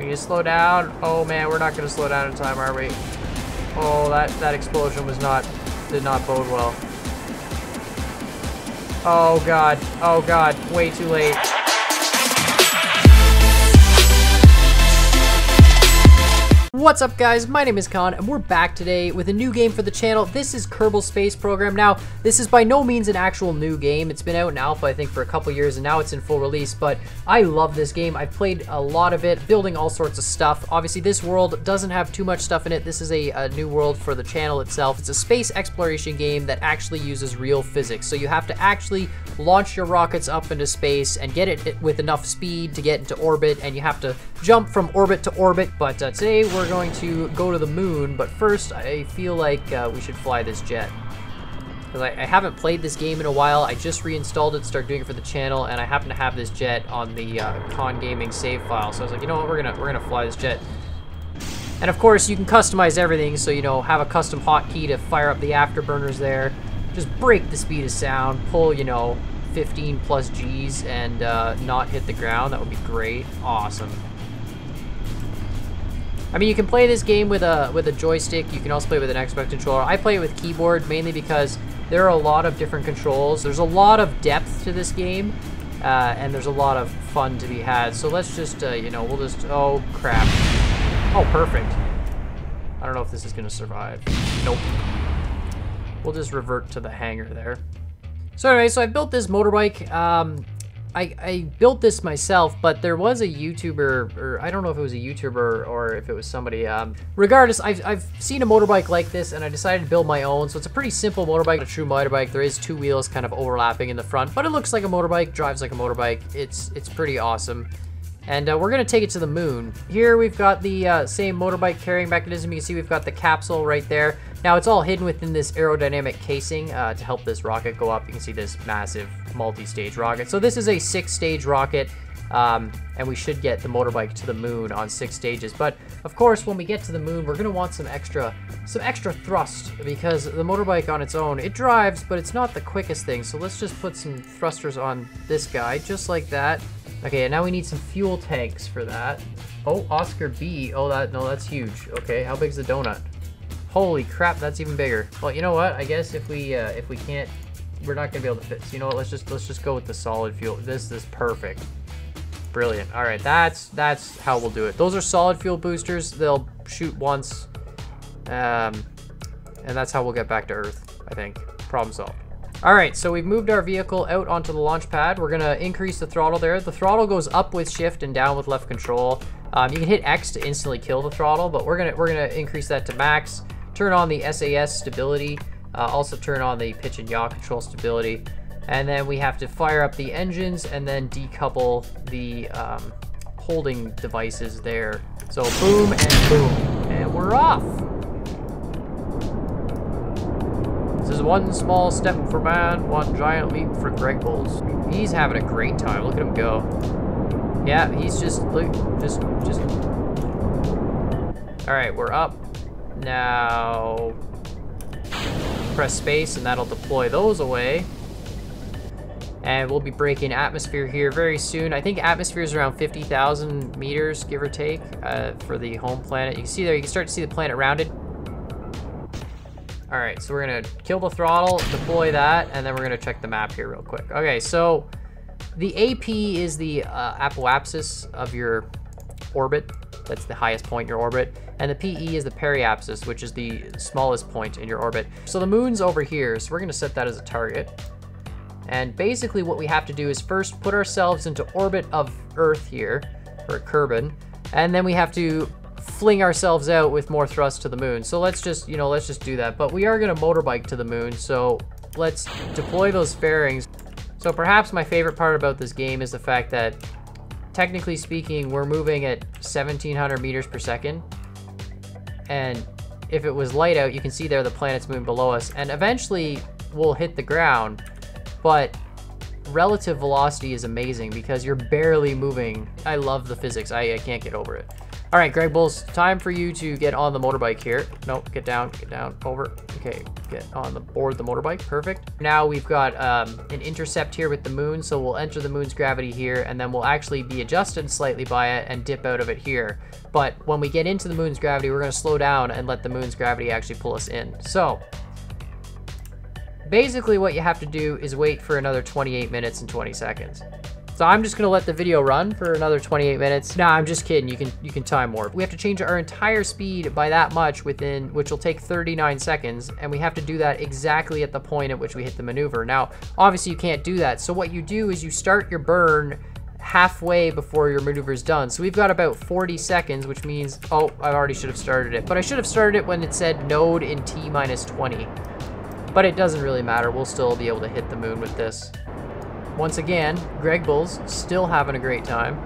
We need to slow down. Oh man, we're not gonna slow down in time, are we? Oh, that, that explosion was not, did not bode well. Oh god, oh god, way too late. What's up guys, my name is Khan and we're back today with a new game for the channel. This is Kerbal Space Program. Now, this is by no means an actual new game. It's been out in alpha I think for a couple years and now it's in full release, but I love this game. I've played a lot of it, building all sorts of stuff. Obviously this world doesn't have too much stuff in it. This is a, a new world for the channel itself. It's a space exploration game that actually uses real physics. So you have to actually launch your rockets up into space and get it with enough speed to get into orbit and you have to jump from orbit to orbit. But uh, today we're going to go to the moon, but first I feel like uh, we should fly this jet. Because I, I, haven't played this game in a while, I just reinstalled it, started doing it for the channel, and I happen to have this jet on the uh, kAN Gaming save file. So I was like, you know what, we're gonna we're gonna fly this jet. And of course, you can customize everything, so you know, have a custom hotkey to fire up the afterburners there. Just break the speed of sound, pull, you know, 15 plus G's and uh, not hit the ground. That would be great. Awesome. I mean, you can play this game with a with a joystick. You can also play with an Xbox controller. I play it with keyboard mainly because there are a lot of different controls. There's a lot of depth to this game, uh, and there's a lot of fun to be had. So let's just, uh, you know, we'll just, oh, crap. Oh, perfect. I don't know if this is to survive. Nope. We'll just revert to the hangar there. So anyway, so I built this motorbike. Um, I, I built this myself, but there was a YouTuber, or I don't know if it was a YouTuber or if it was somebody. Um, regardless, I've, I've seen a motorbike like this and I decided to build my own. So it's a pretty simple motorbike, a true motorbike. There is two wheels kind of overlapping in the front, but it looks like a motorbike, drives like a motorbike. It's, it's pretty awesome. And uh, we're gonna take it to the moon. Here we've got the uh, same motorbike carrying mechanism. You can see we've got the capsule right there. Now it's all hidden within this aerodynamic casing uh, to help this rocket go up. You can see this massive multi-stage rocket. So this is a six-stage rocket, um, and we should get the motorbike to the moon on six stages. But of course, when we get to the moon, we're gonna want some extra, some extra thrust because the motorbike on its own, it drives, but it's not the quickest thing. So let's just put some thrusters on this guy, just like that. Okay, and now we need some fuel tanks for that. Oh, Oscar B. Oh, that no, that's huge. Okay, how big's the donut? Holy crap, that's even bigger. Well, you know what? I guess if we uh, if we can't, we're not gonna be able to fit. So you know what? Let's just let's just go with the solid fuel. This is perfect. Brilliant. All right, that's that's how we'll do it. Those are solid fuel boosters. They'll shoot once, um, and that's how we'll get back to Earth. I think. Problem solved. All right, so we've moved our vehicle out onto the launch pad. We're gonna increase the throttle there. The throttle goes up with shift and down with left control. Um, you can hit X to instantly kill the throttle, but we're gonna we're gonna increase that to max. Turn on the SAS stability. Uh, also turn on the pitch and yaw control stability. And then we have to fire up the engines and then decouple the um, holding devices there. So boom and boom, and we're off. This is one small step for man, one giant leap for Greg Bulls. He's having a great time. Look at him go. Yeah, he's just, look, just, just. All right, we're up. Now, press space and that'll deploy those away. And we'll be breaking atmosphere here very soon. I think atmosphere is around 50,000 meters, give or take, uh, for the home planet. You can see there, you can start to see the planet rounded. All right, so we're gonna kill the throttle, deploy that, and then we're gonna check the map here real quick. Okay, so the AP is the uh, apoapsis of your orbit. That's the highest point in your orbit. And the PE is the periapsis, which is the smallest point in your orbit. So the moon's over here, so we're gonna set that as a target. And basically what we have to do is first put ourselves into orbit of Earth here, or Kerbin, and then we have to fling ourselves out with more thrust to the moon. So let's just, you know, let's just do that. But we are gonna motorbike to the moon, so let's deploy those fairings. So perhaps my favorite part about this game is the fact that, technically speaking, we're moving at 1700 meters per second. And if it was light out, you can see there the planet's moving below us. And eventually we'll hit the ground, but relative velocity is amazing because you're barely moving. I love the physics. I, I can't get over it. All right, Greg Bulls, time for you to get on the motorbike here. Nope, get down, get down, over. Okay, get on the board the motorbike, perfect. Now we've got um, an intercept here with the moon, so we'll enter the moon's gravity here, and then we'll actually be adjusted slightly by it and dip out of it here. But when we get into the moon's gravity, we're gonna slow down and let the moon's gravity actually pull us in. So, basically what you have to do is wait for another 28 minutes and 20 seconds. So I'm just gonna let the video run for another 28 minutes. Nah, I'm just kidding. You can you can time warp. We have to change our entire speed by that much within, which will take 39 seconds, and we have to do that exactly at the point at which we hit the maneuver. Now, obviously you can't do that. So what you do is you start your burn halfway before your maneuver is done. So we've got about 40 seconds, which means, oh, I already should have started it. But I should have started it when it said node in T minus 20. But it doesn't really matter. We'll still be able to hit the moon with this. Once again, Greg Bulls still having a great time.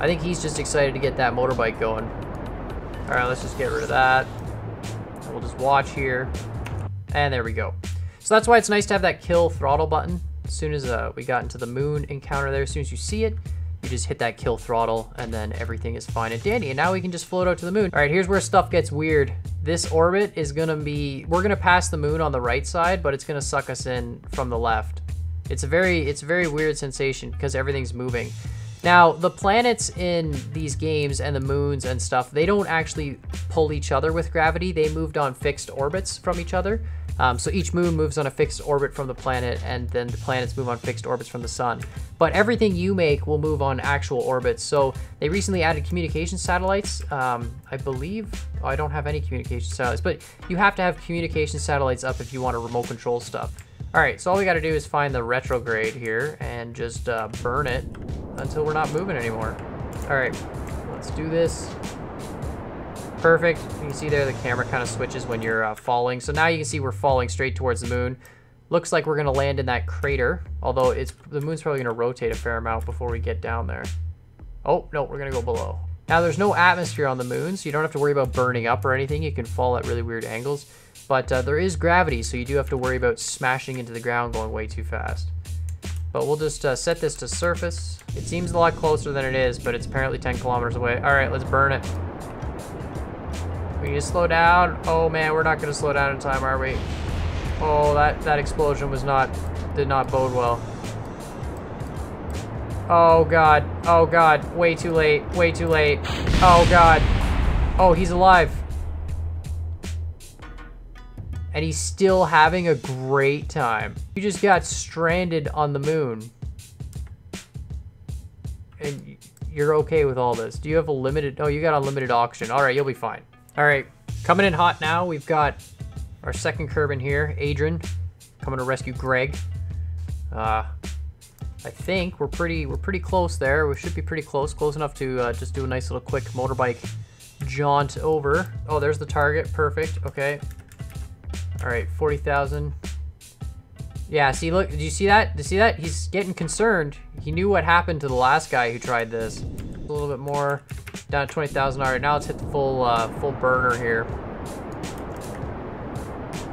I think he's just excited to get that motorbike going. All right, let's just get rid of that. We'll just watch here. And there we go. So that's why it's nice to have that kill throttle button. As soon as uh, we got into the moon encounter there, as soon as you see it, you just hit that kill throttle and then everything is fine and dandy. And now we can just float out to the moon. All right, here's where stuff gets weird. This orbit is gonna be, we're gonna pass the moon on the right side, but it's gonna suck us in from the left. It's a very it's a very weird sensation because everything's moving. Now, the planets in these games and the moons and stuff, they don't actually pull each other with gravity. They moved on fixed orbits from each other. Um, so each moon moves on a fixed orbit from the planet, and then the planets move on fixed orbits from the sun. But everything you make will move on actual orbits. So they recently added communication satellites. Um, I believe, oh, I don't have any communication satellites, but you have to have communication satellites up if you want to remote control stuff. All right, so all we gotta do is find the retrograde here and just uh, burn it until we're not moving anymore. All right, let's do this. Perfect. You can see there the camera kind of switches when you're uh, falling. So now you can see we're falling straight towards the moon. Looks like we're gonna land in that crater, although it's the moon's probably gonna rotate a fair amount before we get down there. Oh, no, we're gonna go below. Now there's no atmosphere on the moon, so you don't have to worry about burning up or anything. You can fall at really weird angles. But uh, there is gravity, so you do have to worry about smashing into the ground going way too fast. But we'll just uh, set this to surface. It seems a lot closer than it is, but it's apparently 10 kilometers away. All right, let's burn it. We need to slow down. Oh man, we're not gonna slow down in time, are we? Oh, that, that explosion was not, did not bode well. Oh god, oh god, way too late, way too late. Oh god. Oh, he's alive and he's still having a great time. You just got stranded on the moon. And you're okay with all this. Do you have a limited, oh, you got unlimited auction. All right, you'll be fine. All right, coming in hot now, we've got our second Kerbin here, Adrian, coming to rescue Greg. Uh, I think we're pretty, we're pretty close there. We should be pretty close, close enough to uh, just do a nice little quick motorbike jaunt over. Oh, there's the target, perfect, okay. All right, 40,000. Yeah, see, look, did you see that? Did you see that? He's getting concerned. He knew what happened to the last guy who tried this. A little bit more, down to 20,000. All right, now let's hit the full, uh, full burner here.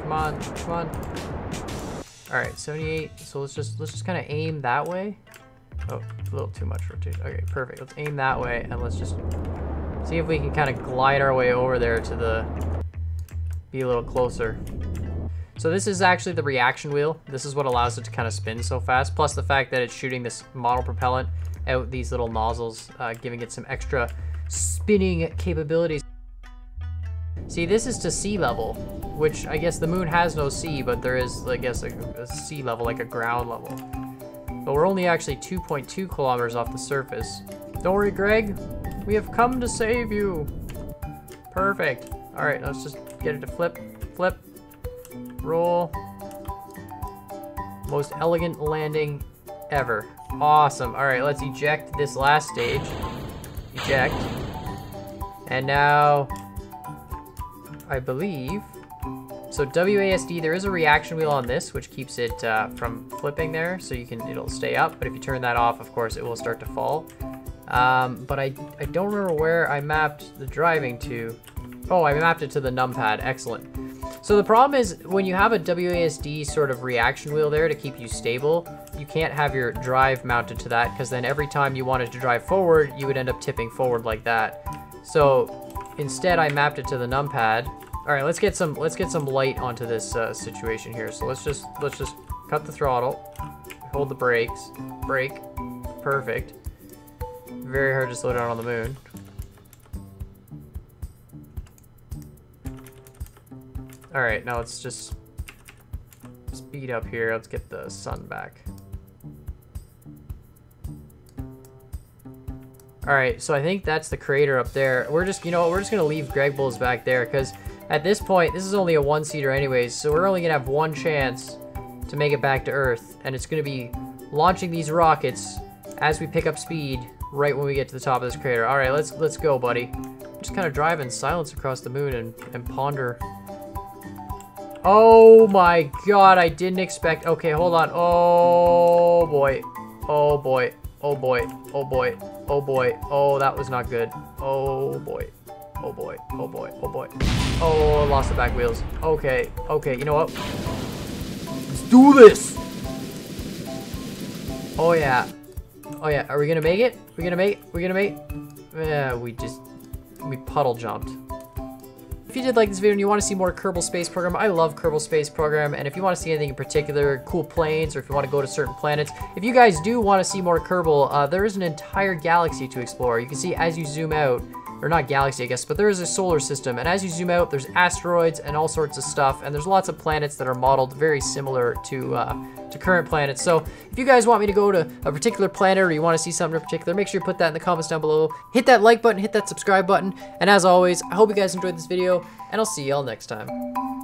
Come on, come on. All right, 78. So let's just, let's just kind of aim that way. Oh, a little too much rotation. Okay, perfect. Let's aim that way and let's just see if we can kind of glide our way over there to the, be a little closer. So this is actually the reaction wheel. This is what allows it to kind of spin so fast, plus the fact that it's shooting this monopropellant out these little nozzles, uh, giving it some extra spinning capabilities. See, this is to sea level, which I guess the moon has no sea, but there is, I guess, a, a sea level, like a ground level. But we're only actually 2.2 kilometers off the surface. Don't worry, Greg. We have come to save you. Perfect. All right, let's just get it to flip, flip, Roll. Most elegant landing ever. Awesome. All right, let's eject this last stage. Eject. And now, I believe, so WASD, there is a reaction wheel on this, which keeps it uh, from flipping there, so you can, it'll stay up, but if you turn that off, of course, it will start to fall. Um, but I, I don't remember where I mapped the driving to. Oh, I mapped it to the numpad, excellent. So the problem is when you have a WASD sort of reaction wheel there to keep you stable, you can't have your drive mounted to that because then every time you wanted to drive forward, you would end up tipping forward like that. So instead I mapped it to the numpad. All right, let's get some let's get some light onto this uh, situation here. So let's just let's just cut the throttle, hold the brakes, brake, perfect. Very hard to slow down on the moon. All right, now let's just speed up here. Let's get the sun back. All right, so I think that's the crater up there. We're just, you know, we're just gonna leave Greg Bulls back there because at this point, this is only a one-seater anyways, so we're only gonna have one chance to make it back to Earth, and it's gonna be launching these rockets as we pick up speed right when we get to the top of this crater. All right, let's let's go, buddy. Just kind of drive in silence across the moon and, and ponder. Oh my god, I didn't expect. Okay, hold on. Oh boy. Oh boy. Oh boy. Oh boy. Oh boy. Oh, boy. Oh, that was not good. Oh boy. Oh boy. Oh boy. Oh boy. Oh, lost the back wheels. Okay. Okay, you know what? Let's do this! Oh yeah. Oh yeah, are we gonna make it? We gonna make We gonna make Yeah, we just... We puddle jumped. If you did like this video and you want to see more Kerbal Space Program, I love Kerbal Space Program, and if you want to see anything in particular, cool planes, or if you want to go to certain planets, if you guys do want to see more Kerbal, uh, there is an entire galaxy to explore. You can see as you zoom out, or not galaxy, I guess, but there is a solar system. And as you zoom out, there's asteroids and all sorts of stuff. And there's lots of planets that are modeled very similar to uh, to current planets. So if you guys want me to go to a particular planet or you want to see something in particular, make sure you put that in the comments down below. Hit that like button, hit that subscribe button. And as always, I hope you guys enjoyed this video, and I'll see y'all next time.